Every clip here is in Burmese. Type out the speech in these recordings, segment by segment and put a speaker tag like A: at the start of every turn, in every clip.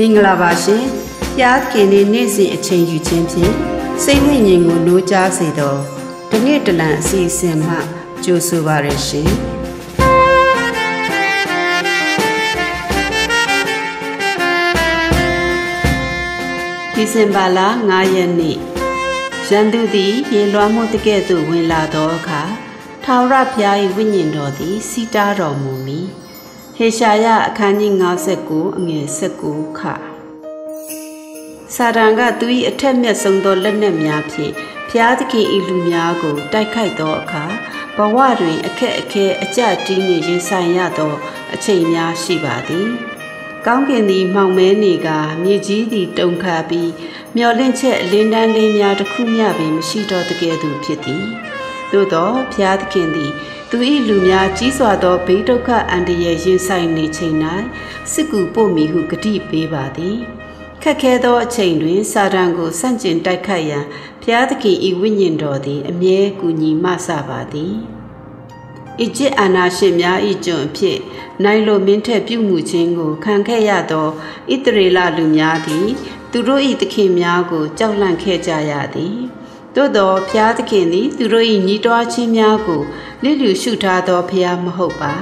A: မင်္ဂလာပါရှင်။ရားခင်နေ့နေ့စဉ်အချိန်ယူခြင်းဖြင့်စိတ်ဝိညာဉ်ကိုနိုးကြားစေသောဒီနေ့တလံအစီအစဉ်မှကြိုဆိုပါရရှင်။ဒီဇင်ဘာလ9ရက်နေ့ရန်သူသည်ရေလွှမ်းမှုတကဲ့သို့ဝင်လာသောအခါထာဝရဘုရား၏ဝိညာဉ်တော်သည်စီတားတော်မူမည်။ ဟေရှာယအခန်းကြီး59အငယ်19ခစာရန်ကသူ၏အထက်မြတ်ဆုံးသောလက်နက်များဖြင့်ဖျားသခင်ဤလူများကို တိုက်ခိုက်သောအခါဘဝတွင်အခက်အခဲအကြတီးနှင့်ရင်ဆိုင်ရသော အချိန်များရှိပါသည်။ကောင်းကင်သည်မှောင်မဲနေကမြေကြီးသည်တုန်ခါပြီးမျောလင့်ချက်အလင်းတန်းလေးများတစ်ခုမျှပင်မရှိတော့တကယ်သူဖြစ်သည်။သို့သောဖျားသခင်သည် သူ၏လူများကြီးစွာသောဘေးဒုက္ခအန္တရာယ်ရင်ဆိုင်နေချိန်၌စစ်ကူပို့မည်ဟုကတိပေးပါသည်ခက်ခဲသောအချိန်တွင်စာတန်ကိုဆန့်ကျင်တိုက်ခိုက်ရန်ဘုရားသခင်၏ဝိညာဉ်တော်သည်အမြဲကူညီမဆပါသည်အစ်ဂျစ်အာနာရှင်များ၏ကျွန်အဖြစ်နိုင်လိုမင်းထက်ပြုမှုခြင်းကိုခံခဲ့ရသောဣသရေလလူများသည် သူတို့၏သခင်များကိုကြောက်လန့်ခဲ့ကြရသည် သို့သောဖျားသခင်သည် သူတို့၏ညီးတွားခြင်းများကိုလစ်လျူရှုထားသောဖျားမဟုတ်ပါ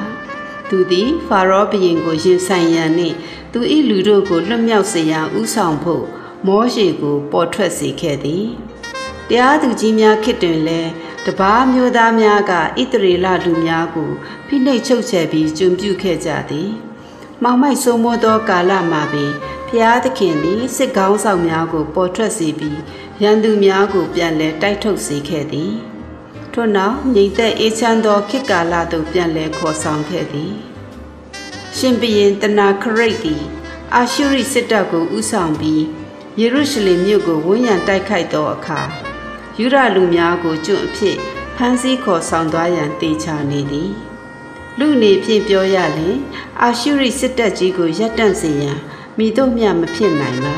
A: သူသည်ဖာရောဘုရင်ကိုရင်ဆိုင်ရန်နှင့်သူ၏လူတို့ကိုလွတ်မြောက်စေရန်ဥဆောင်ဖို့မောရှေကို ပေါ်ထွက်စေခဲ့သည်တရားသူကြီးများခေတ်တွင်လည်းတပားမျိုးသားများကဣတရေလလူများကိုဖိနှိပ်ချုပ်ချယ်ပြီးကျွံပြုခဲ့ကြသည်မောင်မိုက်ဆိုးမိုးသောကာလမှာပင်ဖျားသခင်သည်စစ်ကောင်းဆောင်များကို ပေါ်ထွက်စေပြီးရန်သူများကို ပြန်လည်တိုက်ထုတ်စေခဲ့သည်ထို့နောက်ငြိမ်သက်အေးချမ်းသောခေတ်ကာလသို့ပြန်လည်ခေါ်ဆောင်ခဲ့သည်ရှင်ဘုရင်တနာခရိတ်သည် အာရှုရိစစ်တပ်ကိုဥဆောင်ပြီးယေရုရှလင်မြို့ကိုဝန်းရံတိုက်ခိုက်သောအခါယူရလူများကိုကျွတ်အဖြစ်ဖမ်းဆီးခေါ်ဆောင်သွားရန်တေချာနေသည်လူနေဖြင့်ပြောရလျင် အာရှုရိစစ်တပ်ကြီးကိုရပ်တန့်စေရန် မိတို့မျှမဖြစ်နိုင်ပါ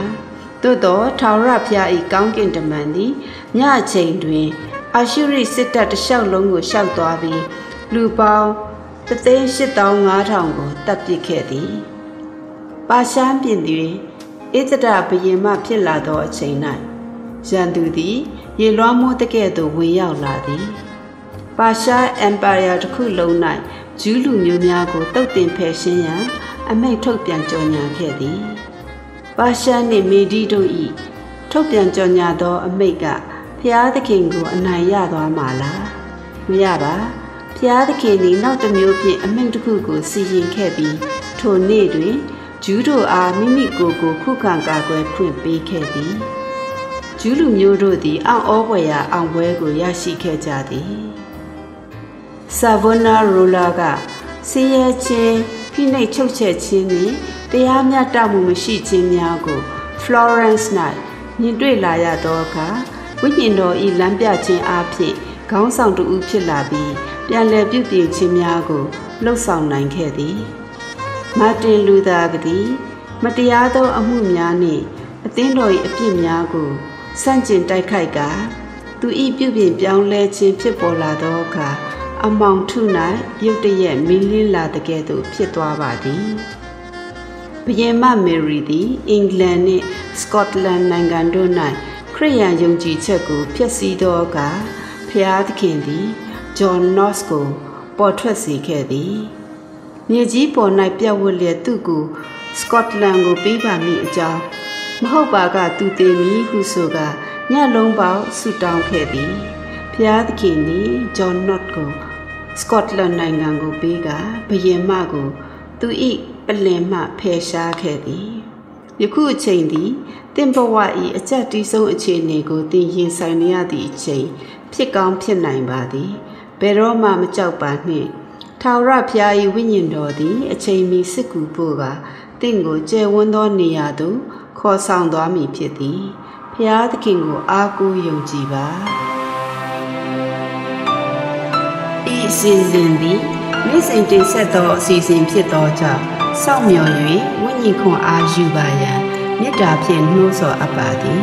A: သို့သောထာဝရဘုရား၏ကောင်းကင်တမန်သည်ညအချိန်တွင်အာရှုရိစစ်တပ်တစ်လျှောက်လုံးကိုရှောက်သွားပြီးလူပေါင်း38500ကိုတပ်ပစ်ခဲ့သည်ပါရှန်ပြင်တွင်ဣသဒဘယင်မှဖြစ်လာသောအချိန်၌ရန်သူသည် ရေလွှမ်းမိုးတကဲ့သို့ဝင်ရောက်လာသည်ပါရှားအမ်ပါယာတစ်ခုလုံး၌ ဂျူးလူမျိုးများကိုတုတ်တင်ဖယ်ရှင်းရန်အမိန့်ထုတ်ပြန်ကြော်ညာခဲ့သည်ပါရှန်နှင့်မေဒီတို့၏ထုတ်ပြန်ကြော်ညာသောအမိန့်ကဖျားသခင်ကိုအနိုင်ရသွားမှာလားမရပါဖျားသခင်သည်နောက်တစ်မျိုးဖြင့်အမိန့်တစ်ခုကိုစီရင်ခဲ့ပြီးထိုနေ့တွင်ဂျူးတို့အားမိမိကိုယ်ကိုခုခံကာကွယ်ခွင့်ပေးခဲ့သည်ဂျူးလူမျိုးတို့သည်အောင့်ဩဖွယ်ရာအောင်ပွဲကိုရရှိခဲ့ကြသည် ဆာဗိုနာရိုလာကဆင်းရဲခြင်းဖိနှိပ်ချုပ်ချယ်ခြင်းနှင့်တရားမျှတမှုမရှိခြင်းများကို Florence ၌မြင်တွေ့လာရသောအခါဝိညာဉ်တော်၏လမ်းပြခြင်းအားဖြင့်ခေါင်းဆောင်တူဦးဖြစ်လာပြီးပြန်လည်ပြုပြင်ခြင်းများကိုလှုပ်ဆောင်နိုင်ခဲ့သည်မာတင်လူသာကတိမတရားသောအမှုများနှင့်အသင်းတော်၏အပြစ်များကိုစန့်ကျင်တိုက်ခိုက်ကသူ၏ပြုပြင်ပြောင်းလဲခြင်းဖြစ်ပေါ်လာသောအခါ အမောင်ထု၌ရုတ်တရက်မင်းလင်းလာတဲ့ကဲ့သို့ဖြစ်သွားပါသည်ဘုရင်မမယ်ရီသည်အင်္ဂလန်နှင့်စကော့တလန်နိုင်ငံတို့၌ခရစ်ယာန်ယုံကြည်ချက်ကိုဖျက်ဆီးသောအခါဖျားသခင်သည်ဂျွန်နော့စ်ကိုပေါ်ထွက်စေခဲ့သည်မြေကြီးပေါ်၌ပြတ်ဝတ်လျက်သူ့ကိုစကော့တလန်ကိုပေးပါမည်အကြောင်းမဟုတ်ပါကသူတည်မည်ဟုဆိုကညလုံးပေါက်ဆူတောင်းခဲ့သည်ဖျားသခင်သည်ဂျွန်နော့တ်ကို စကော့တလန်နိုင်ငံကိုပေးကဘယင်မကိုသူ၏ပလင်မှဖယ်ရှားခဲ့သည်ယခုအချိန်သည်တင့်ဘဝ၏အကြက်တီးဆုံးအခြေအနေကိုသင်ရင်ဆိုင်နေရသည့်အချိန်ဖြစ်ကောင်းဖြစ်နိုင်ပါသည်ဘယ်တော့မှမကြောက်ပါနှင့်ထာဝရဘုရား၏ဝိညာဉ်တော်သည် အချိန်မီစစ်ကူပို့ကတင့်ကိုကျယ်ဝန်းသောနေရာသို့ခေါ်ဆောင်သွားမည်ဖြစ်သည်ဘုရားသခင်ကိုအားကိုးယုံကြည်ပါ အစီအစဉ်သည်နေ့စဉ်တင်ဆက်သောအစီအစဉ်ဖြစ်သောကြောင့်စောင့်မျှော်၍ဝိညာဉ်ခွန်အားယူပါရန်မေတ္တာဖြင့်နှိုးဆော်အပ်ပါသည်